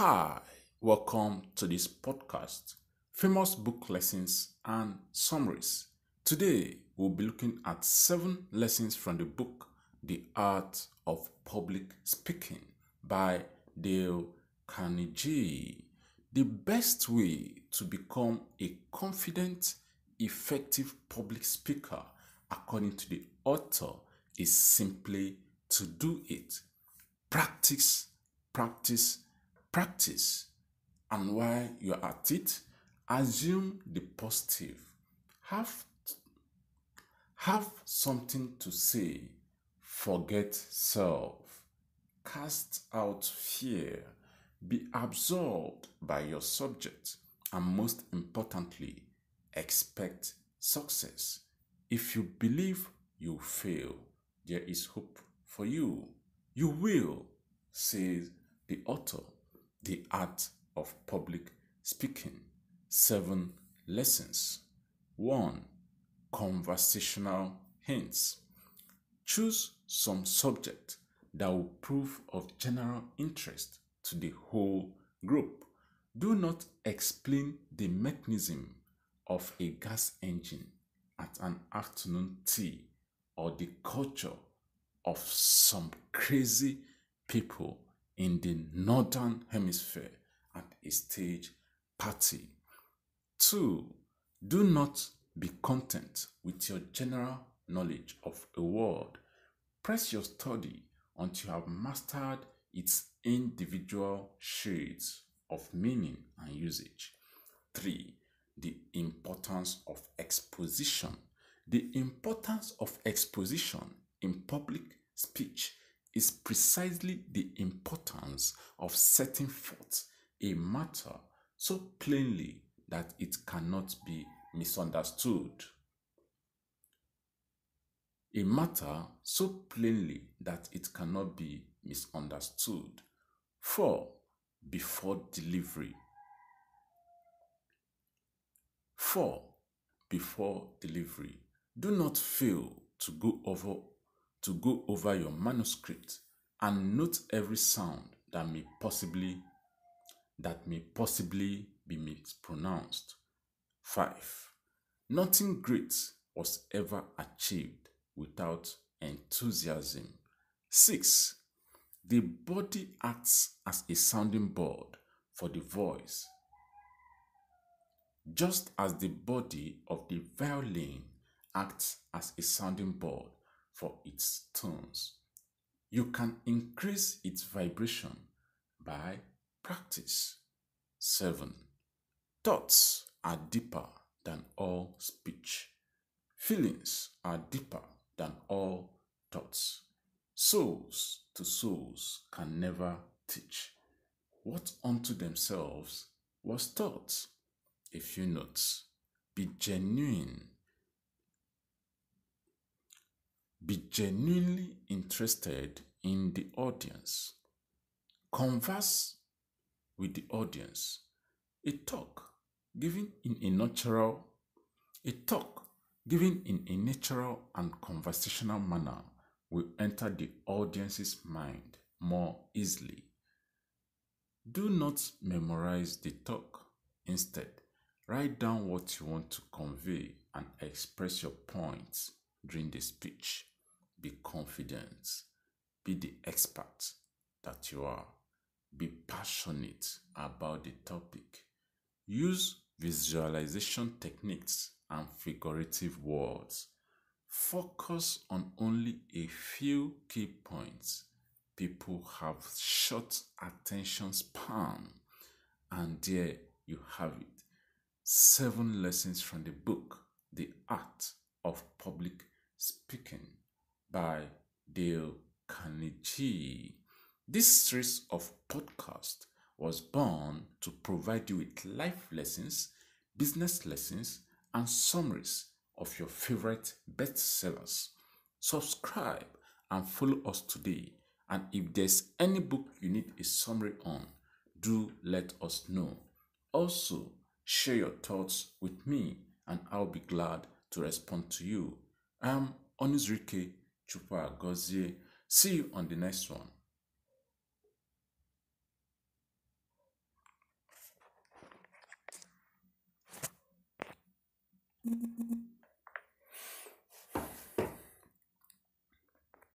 Hi, welcome to this podcast, Famous Book Lessons and Summaries. Today, we'll be looking at seven lessons from the book The Art of Public Speaking by Dale Carnegie. The best way to become a confident, effective public speaker, according to the author, is simply to do it. Practice, practice, practice. And while you're at it, assume the positive. Have, have something to say. Forget self. Cast out fear. Be absorbed by your subject. And most importantly, expect success. If you believe you fail, there is hope for you. You will, says the author. The Art of Public Speaking. Seven lessons. 1. Conversational hints. Choose some subject that will prove of general interest to the whole group. Do not explain the mechanism of a gas engine at an afternoon tea or the culture of some crazy people in the northern hemisphere at a stage party. 2. Do not be content with your general knowledge of a word. Press your study until you have mastered its individual shades of meaning and usage. 3. The importance of exposition. The importance of exposition in public speech is precisely the importance of setting forth a matter so plainly that it cannot be misunderstood. A matter so plainly that it cannot be misunderstood. For Before delivery. For Before delivery. Do not fail to go over to go over your manuscript and note every sound that may possibly that may possibly be mispronounced. 5. Nothing great was ever achieved without enthusiasm. 6. The body acts as a sounding board for the voice, just as the body of the violin acts as a sounding board for its tones. You can increase its vibration by practice. 7. Thoughts are deeper than all speech. Feelings are deeper than all thoughts. Souls to souls can never teach. What unto themselves was taught. A few notes. Be genuine be genuinely interested in the audience. Converse with the audience. A talk given in a natural a talk given in a natural and conversational manner will enter the audience's mind more easily. Do not memorize the talk. Instead, write down what you want to convey and express your points during the speech. Be confident. Be the expert that you are. Be passionate about the topic. Use visualization techniques and figurative words. Focus on only a few key points. People have short attention span. And there you have it. Seven lessons from the book, The Art of Public Speaking by Dale Carnegie. This series of podcasts was born to provide you with life lessons, business lessons, and summaries of your favorite bestsellers. Subscribe and follow us today. And if there's any book you need a summary on, do let us know. Also, share your thoughts with me and I'll be glad to respond to you. I'm Onuzurike Chukwuagozie. See you on the next one.